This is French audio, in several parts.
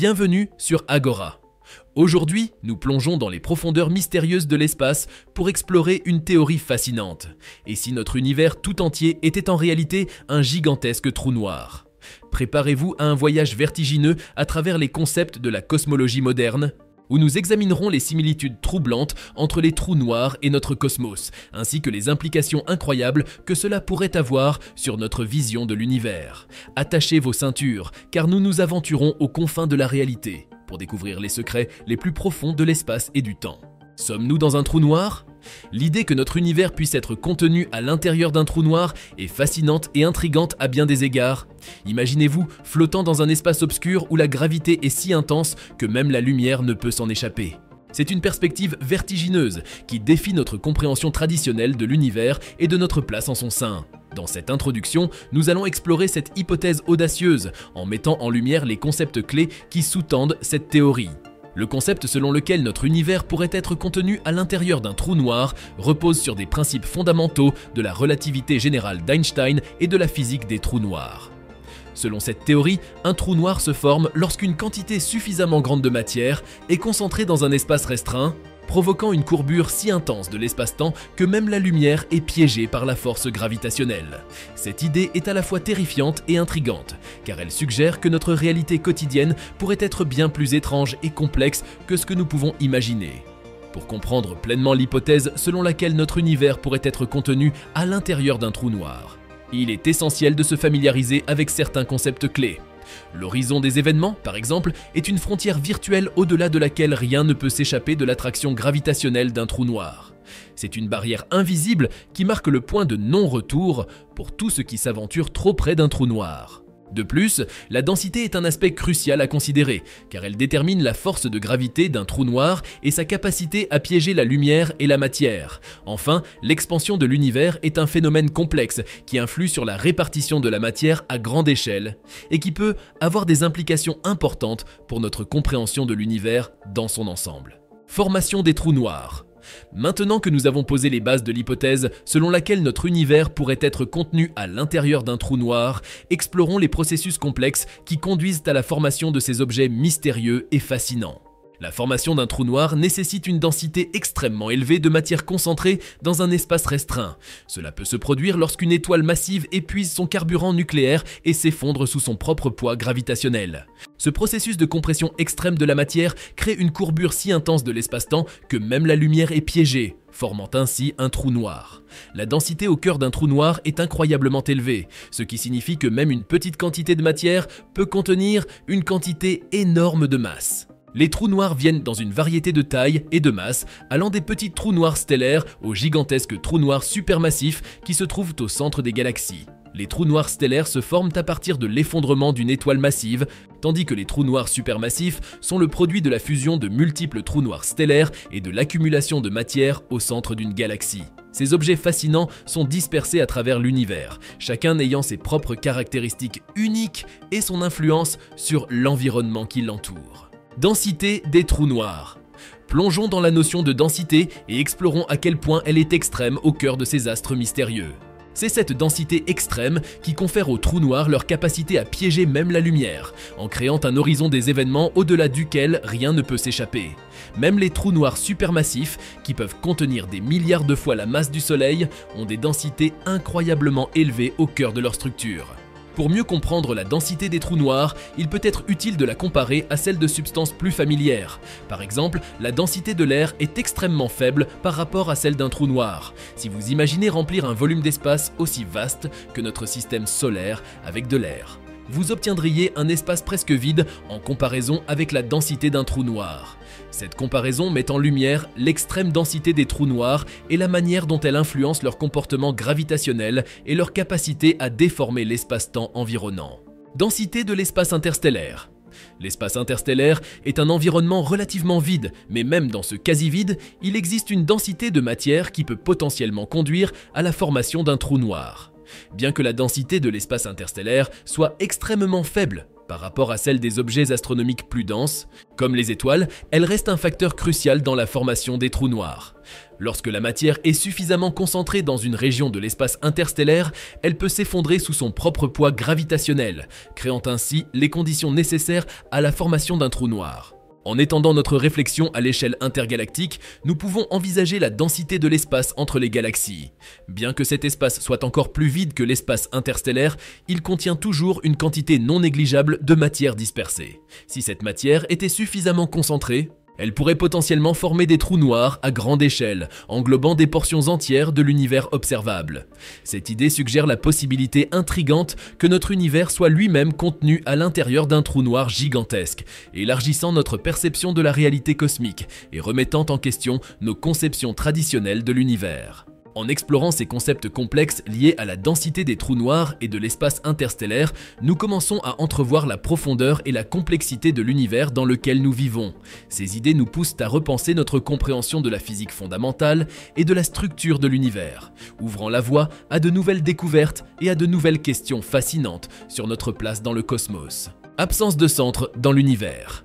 Bienvenue sur Agora. Aujourd'hui, nous plongeons dans les profondeurs mystérieuses de l'espace pour explorer une théorie fascinante. Et si notre univers tout entier était en réalité un gigantesque trou noir? Préparez-vous à un voyage vertigineux à travers les concepts de la cosmologie moderne, où nous examinerons les similitudes troublantes entre les trous noirs et notre cosmos, ainsi que les implications incroyables que cela pourrait avoir sur notre vision de l'univers. Attachez vos ceintures, car nous nous aventurons aux confins de la réalité, pour découvrir les secrets les plus profonds de l'espace et du temps. Sommes-nous dans un trou noir? L'idée que notre univers puisse être contenu à l'intérieur d'un trou noir est fascinante et intrigante à bien des égards. Imaginez-vous flottant dans un espace obscur où la gravité est si intense que même la lumière ne peut s'en échapper. C'est une perspective vertigineuse qui défie notre compréhension traditionnelle de l'univers et de notre place en son sein. Dans cette introduction, nous allons explorer cette hypothèse audacieuse en mettant en lumière les concepts clés qui sous-tendent cette théorie. Le concept selon lequel notre univers pourrait être contenu à l'intérieur d'un trou noir repose sur des principes fondamentaux de la relativité générale d'Einstein et de la physique des trous noirs. Selon cette théorie, un trou noir se forme lorsqu'une quantité suffisamment grande de matière est concentrée dans un espace restreint, provoquant une courbure si intense de l'espace-temps que même la lumière est piégée par la force gravitationnelle. Cette idée est à la fois terrifiante et intrigante, car elle suggère que notre réalité quotidienne pourrait être bien plus étrange et complexe que ce que nous pouvons imaginer. Pour comprendre pleinement l'hypothèse selon laquelle notre univers pourrait être contenu à l'intérieur d'un trou noir, il est essentiel de se familiariser avec certains concepts clés. L'horizon des événements, par exemple, est une frontière virtuelle au-delà de laquelle rien ne peut s'échapper de l'attraction gravitationnelle d'un trou noir. C'est une barrière invisible qui marque le point de non-retour pour tout ce qui s'aventure trop près d'un trou noir. De plus, la densité est un aspect crucial à considérer, car elle détermine la force de gravité d'un trou noir et sa capacité à piéger la lumière et la matière. Enfin, l'expansion de l'univers est un phénomène complexe qui influe sur la répartition de la matière à grande échelle, et qui peut avoir des implications importantes pour notre compréhension de l'univers dans son ensemble. Formation des trous noirs. Maintenant que nous avons posé les bases de l'hypothèse selon laquelle notre univers pourrait être contenu à l'intérieur d'un trou noir, explorons les processus complexes qui conduisent à la formation de ces objets mystérieux et fascinants. La formation d'un trou noir nécessite une densité extrêmement élevée de matière concentrée dans un espace restreint. Cela peut se produire lorsqu'une étoile massive épuise son carburant nucléaire et s'effondre sous son propre poids gravitationnel. Ce processus de compression extrême de la matière crée une courbure si intense de l'espace-temps que même la lumière est piégée, formant ainsi un trou noir. La densité au cœur d'un trou noir est incroyablement élevée, ce qui signifie que même une petite quantité de matière peut contenir une quantité énorme de masse. Les trous noirs viennent dans une variété de tailles et de masses, allant des petits trous noirs stellaires aux gigantesques trous noirs supermassifs qui se trouvent au centre des galaxies. Les trous noirs stellaires se forment à partir de l'effondrement d'une étoile massive, tandis que les trous noirs supermassifs sont le produit de la fusion de multiples trous noirs stellaires et de l'accumulation de matière au centre d'une galaxie. Ces objets fascinants sont dispersés à travers l'univers, chacun ayant ses propres caractéristiques uniques et son influence sur l'environnement qui l'entoure. Densité des trous noirs. Plongeons dans la notion de densité et explorons à quel point elle est extrême au cœur de ces astres mystérieux. C'est cette densité extrême qui confère aux trous noirs leur capacité à piéger même la lumière, en créant un horizon des événements au-delà duquel rien ne peut s'échapper. Même les trous noirs supermassifs, qui peuvent contenir des milliards de fois la masse du Soleil, ont des densités incroyablement élevées au cœur de leur structure. Pour mieux comprendre la densité des trous noirs, il peut être utile de la comparer à celle de substances plus familières. Par exemple, la densité de l'air est extrêmement faible par rapport à celle d'un trou noir. Si vous imaginez remplir un volume d'espace aussi vaste que notre système solaire avec de l'air vous obtiendriez un espace presque vide en comparaison avec la densité d'un trou noir. Cette comparaison met en lumière l'extrême densité des trous noirs et la manière dont elle influence leur comportement gravitationnel et leur capacité à déformer l'espace-temps environnant. Densité de l'espace interstellaire. L'espace interstellaire est un environnement relativement vide, mais même dans ce quasi-vide, il existe une densité de matière qui peut potentiellement conduire à la formation d'un trou noir. Bien que la densité de l'espace interstellaire soit extrêmement faible, Par rapport à celle des objets astronomiques plus denses, comme les étoiles, elle reste un facteur crucial dans la formation des trous noirs. Lorsque la matière est suffisamment concentrée dans une région de l'espace interstellaire, elle peut s'effondrer sous son propre poids gravitationnel, créant ainsi les conditions nécessaires à la formation d'un trou noir. En étendant notre réflexion à l'échelle intergalactique, nous pouvons envisager la densité de l'espace entre les galaxies. Bien que cet espace soit encore plus vide que l'espace interstellaire, il contient toujours une quantité non négligeable de matière dispersée. Si cette matière était suffisamment concentrée, elle pourrait potentiellement former des trous noirs à grande échelle, englobant des portions entières de l'univers observable. Cette idée suggère la possibilité intrigante que notre univers soit lui-même contenu à l'intérieur d'un trou noir gigantesque, élargissant notre perception de la réalité cosmique et remettant en question nos conceptions traditionnelles de l'univers. En explorant ces concepts complexes liés à la densité des trous noirs et de l'espace interstellaire, nous commençons à entrevoir la profondeur et la complexité de l'univers dans lequel nous vivons. Ces idées nous poussent à repenser notre compréhension de la physique fondamentale et de la structure de l'univers, ouvrant la voie à de nouvelles découvertes et à de nouvelles questions fascinantes sur notre place dans le cosmos. Absence de centre dans l'univers.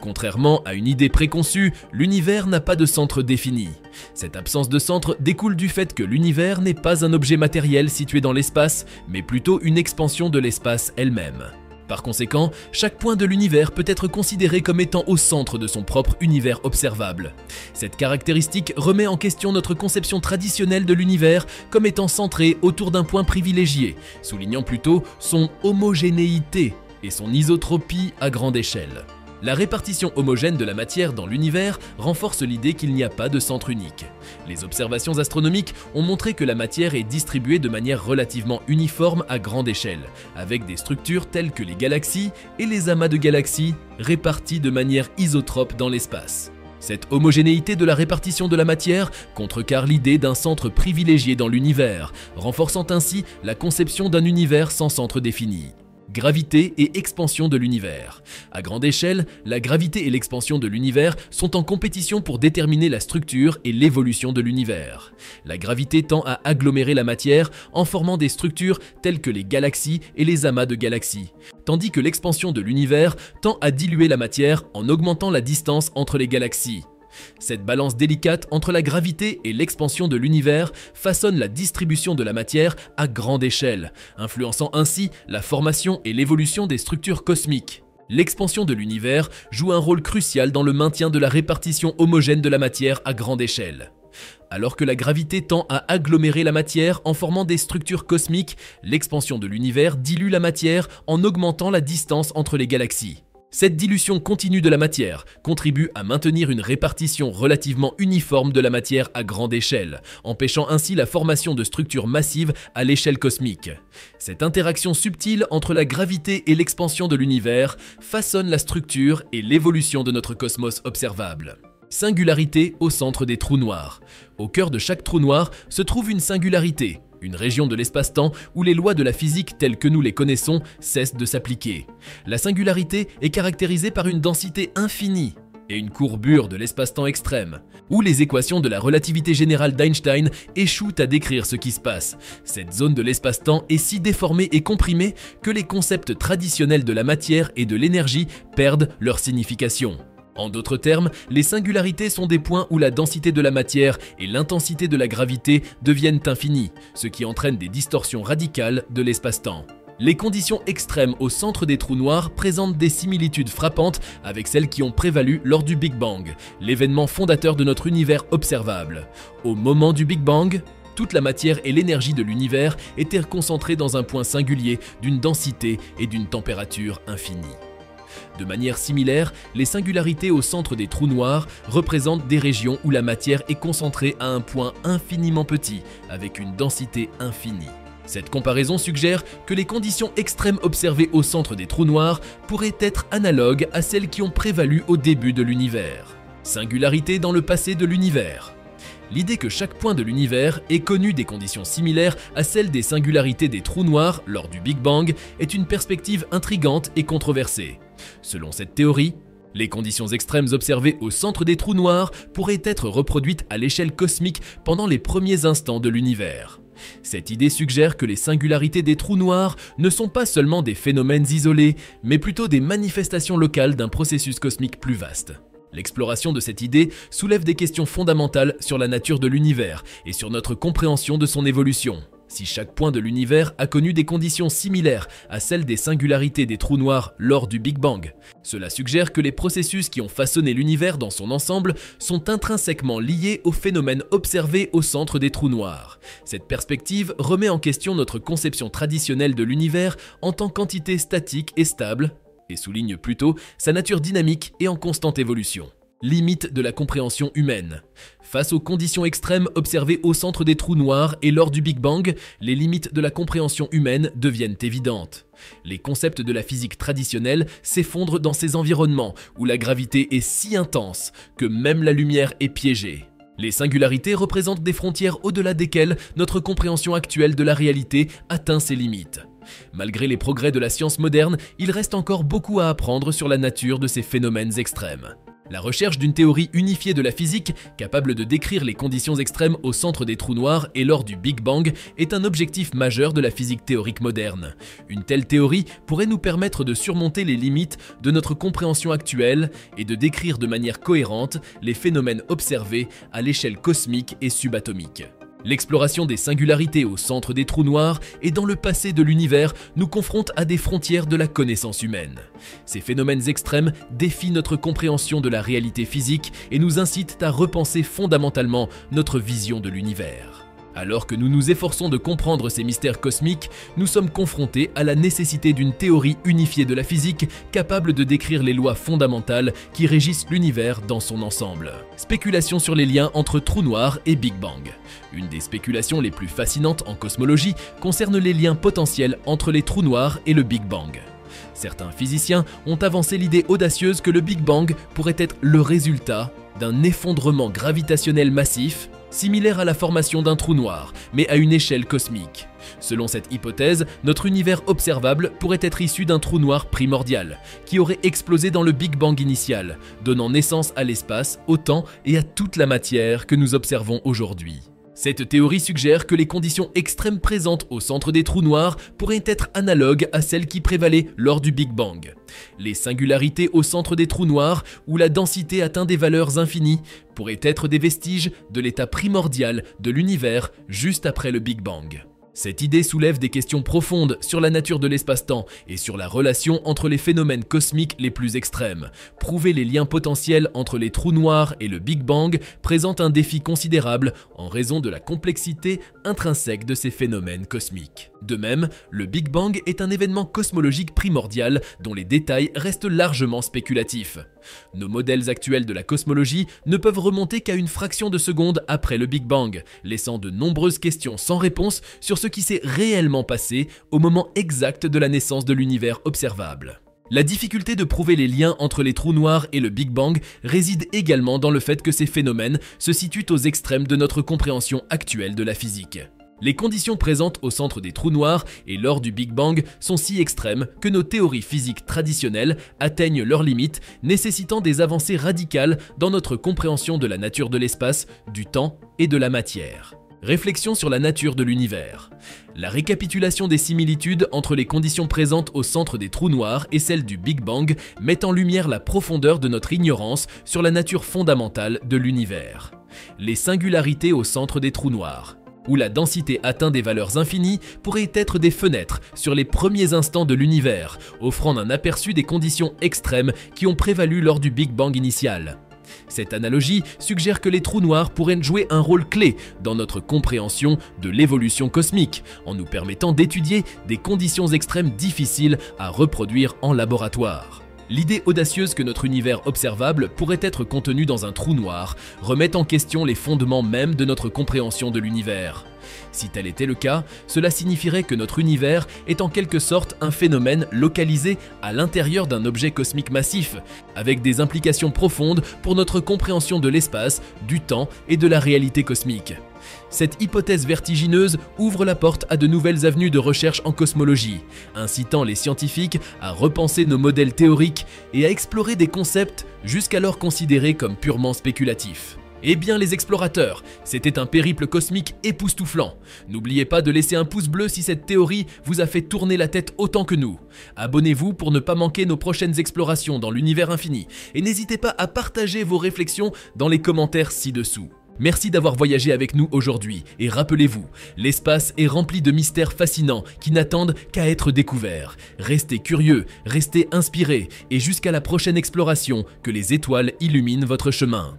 Contrairement à une idée préconçue, l'univers n'a pas de centre défini. Cette absence de centre découle du fait que l'univers n'est pas un objet matériel situé dans l'espace, mais plutôt une expansion de l'espace elle-même. Par conséquent, chaque point de l'univers peut être considéré comme étant au centre de son propre univers observable. Cette caractéristique remet en question notre conception traditionnelle de l'univers comme étant centré autour d'un point privilégié, soulignant plutôt son homogénéité et son isotropie à grande échelle. La répartition homogène de la matière dans l'univers renforce l'idée qu'il n'y a pas de centre unique. Les observations astronomiques ont montré que la matière est distribuée de manière relativement uniforme à grande échelle, avec des structures telles que les galaxies et les amas de galaxies répartis de manière isotrope dans l'espace. Cette homogénéité de la répartition de la matière contrecarre l'idée d'un centre privilégié dans l'univers, renforçant ainsi la conception d'un univers sans centre défini. Gravité et expansion de l'univers. À grande échelle, la gravité et l'expansion de l'univers sont en compétition pour déterminer la structure et l'évolution de l'univers. La gravité tend à agglomérer la matière en formant des structures telles que les galaxies et les amas de galaxies, tandis que l'expansion de l'univers tend à diluer la matière en augmentant la distance entre les galaxies. Cette balance délicate entre la gravité et l'expansion de l'univers façonne la distribution de la matière à grande échelle, influençant ainsi la formation et l'évolution des structures cosmiques. L'expansion de l'univers joue un rôle crucial dans le maintien de la répartition homogène de la matière à grande échelle. Alors que la gravité tend à agglomérer la matière en formant des structures cosmiques, l'expansion de l'univers dilue la matière en augmentant la distance entre les galaxies. Cette dilution continue de la matière contribue à maintenir une répartition relativement uniforme de la matière à grande échelle, empêchant ainsi la formation de structures massives à l'échelle cosmique. Cette interaction subtile entre la gravité et l'expansion de l'univers façonne la structure et l'évolution de notre cosmos observable. Singularité au centre des trous noirs. Au cœur de chaque trou noir se trouve une singularité, une région de l'espace-temps où les lois de la physique telles que nous les connaissons cessent de s'appliquer. La singularité est caractérisée par une densité infinie et une courbure de l'espace-temps extrême, où les équations de la relativité générale d'Einstein échouent à décrire ce qui se passe. Cette zone de l'espace-temps est si déformée et comprimée que les concepts traditionnels de la matière et de l'énergie perdent leur signification. En d'autres termes, les singularités sont des points où la densité de la matière et l'intensité de la gravité deviennent infinies, ce qui entraîne des distorsions radicales de l'espace-temps. Les conditions extrêmes au centre des trous noirs présentent des similitudes frappantes avec celles qui ont prévalu lors du Big Bang, l'événement fondateur de notre univers observable. Au moment du Big Bang, toute la matière et l'énergie de l'univers étaient concentrées dans un point singulier d'une densité et d'une température infinies. De manière similaire, les singularités au centre des trous noirs représentent des régions où la matière est concentrée à un point infiniment petit, avec une densité infinie. Cette comparaison suggère que les conditions extrêmes observées au centre des trous noirs pourraient être analogues à celles qui ont prévalu au début de l'univers. Singularité dans le passé de l'univers. L'idée que chaque point de l'univers ait connu des conditions similaires à celles des singularités des trous noirs lors du Big Bang est une perspective intrigante et controversée. Selon cette théorie, les conditions extrêmes observées au centre des trous noirs pourraient être reproduites à l'échelle cosmique pendant les premiers instants de l'univers. Cette idée suggère que les singularités des trous noirs ne sont pas seulement des phénomènes isolés, mais plutôt des manifestations locales d'un processus cosmique plus vaste. L'exploration de cette idée soulève des questions fondamentales sur la nature de l'univers et sur notre compréhension de son évolution. Si chaque point de l'univers a connu des conditions similaires à celles des singularités des trous noirs lors du Big Bang, cela suggère que les processus qui ont façonné l'univers dans son ensemble sont intrinsèquement liés aux phénomènes observés au centre des trous noirs. Cette perspective remet en question notre conception traditionnelle de l'univers en tant qu'entité statique et stable, et souligne plutôt sa nature dynamique et en constante évolution. Limite de la compréhension humaine. Face aux conditions extrêmes observées au centre des trous noirs et lors du Big Bang, les limites de la compréhension humaine deviennent évidentes. Les concepts de la physique traditionnelle s'effondrent dans ces environnements où la gravité est si intense que même la lumière est piégée. Les singularités représentent des frontières au-delà desquelles notre compréhension actuelle de la réalité atteint ses limites. Malgré les progrès de la science moderne, il reste encore beaucoup à apprendre sur la nature de ces phénomènes extrêmes. La recherche d'une théorie unifiée de la physique, capable de décrire les conditions extrêmes au centre des trous noirs et lors du Big Bang, est un objectif majeur de la physique théorique moderne. Une telle théorie pourrait nous permettre de surmonter les limites de notre compréhension actuelle et de décrire de manière cohérente les phénomènes observés à l'échelle cosmique et subatomique. L'exploration des singularités au centre des trous noirs et dans le passé de l'univers nous confronte à des frontières de la connaissance humaine. Ces phénomènes extrêmes défient notre compréhension de la réalité physique et nous incitent à repenser fondamentalement notre vision de l'univers. Alors que nous nous efforçons de comprendre ces mystères cosmiques, nous sommes confrontés à la nécessité d'une théorie unifiée de la physique capable de décrire les lois fondamentales qui régissent l'univers dans son ensemble. Spéculation sur les liens entre trous noirs et Big Bang. Une des spéculations les plus fascinantes en cosmologie concerne les liens potentiels entre les trous noirs et le Big Bang. Certains physiciens ont avancé l'idée audacieuse que le Big Bang pourrait être le résultat d'un effondrement gravitationnel massif similaire à la formation d'un trou noir, mais à une échelle cosmique. Selon cette hypothèse, notre univers observable pourrait être issu d'un trou noir primordial, qui aurait explosé dans le Big Bang initial, donnant naissance à l'espace, au temps et à toute la matière que nous observons aujourd'hui. Cette théorie suggère que les conditions extrêmes présentes au centre des trous noirs pourraient être analogues à celles qui prévalaient lors du Big Bang. Les singularités au centre des trous noirs, où la densité atteint des valeurs infinies, pourraient être des vestiges de l'état primordial de l'univers juste après le Big Bang. Cette idée soulève des questions profondes sur la nature de l'espace-temps et sur la relation entre les phénomènes cosmiques les plus extrêmes. Prouver les liens potentiels entre les trous noirs et le Big Bang présente un défi considérable en raison de la complexité intrinsèque de ces phénomènes cosmiques. De même, le Big Bang est un événement cosmologique primordial dont les détails restent largement spéculatifs. Nos modèles actuels de la cosmologie ne peuvent remonter qu'à une fraction de seconde après le Big Bang, laissant de nombreuses questions sans réponse sur ce qui s'est réellement passé au moment exact de la naissance de l'univers observable. La difficulté de prouver les liens entre les trous noirs et le Big Bang réside également dans le fait que ces phénomènes se situent aux extrêmes de notre compréhension actuelle de la physique. Les conditions présentes au centre des trous noirs et lors du Big Bang sont si extrêmes que nos théories physiques traditionnelles atteignent leurs limites, nécessitant des avancées radicales dans notre compréhension de la nature de l'espace, du temps et de la matière. Réflexion sur la nature de l'univers. La récapitulation des similitudes entre les conditions présentes au centre des trous noirs et celles du Big Bang met en lumière la profondeur de notre ignorance sur la nature fondamentale de l'univers. Les singularités au centre des trous noirs où la densité atteint des valeurs infinies, pourraient être des fenêtres sur les premiers instants de l'univers, offrant un aperçu des conditions extrêmes qui ont prévalu lors du Big Bang initial. Cette analogie suggère que les trous noirs pourraient jouer un rôle clé dans notre compréhension de l'évolution cosmique, en nous permettant d'étudier des conditions extrêmes difficiles à reproduire en laboratoire. L'idée audacieuse que notre univers observable pourrait être contenu dans un trou noir remet en question les fondements même de notre compréhension de l'univers. Si tel était le cas, cela signifierait que notre univers est en quelque sorte un phénomène localisé à l'intérieur d'un objet cosmique massif, avec des implications profondes pour notre compréhension de l'espace, du temps et de la réalité cosmique. Cette hypothèse vertigineuse ouvre la porte à de nouvelles avenues de recherche en cosmologie, incitant les scientifiques à repenser nos modèles théoriques et à explorer des concepts jusqu'alors considérés comme purement spéculatifs. Eh bien les explorateurs, c'était un périple cosmique époustouflant. N'oubliez pas de laisser un pouce bleu si cette théorie vous a fait tourner la tête autant que nous. Abonnez-vous pour ne pas manquer nos prochaines explorations dans l'univers infini et n'hésitez pas à partager vos réflexions dans les commentaires ci-dessous. Merci d'avoir voyagé avec nous aujourd'hui et rappelez-vous, l'espace est rempli de mystères fascinants qui n'attendent qu'à être découverts. Restez curieux, restez inspirés et jusqu'à la prochaine exploration, que les étoiles illuminent votre chemin.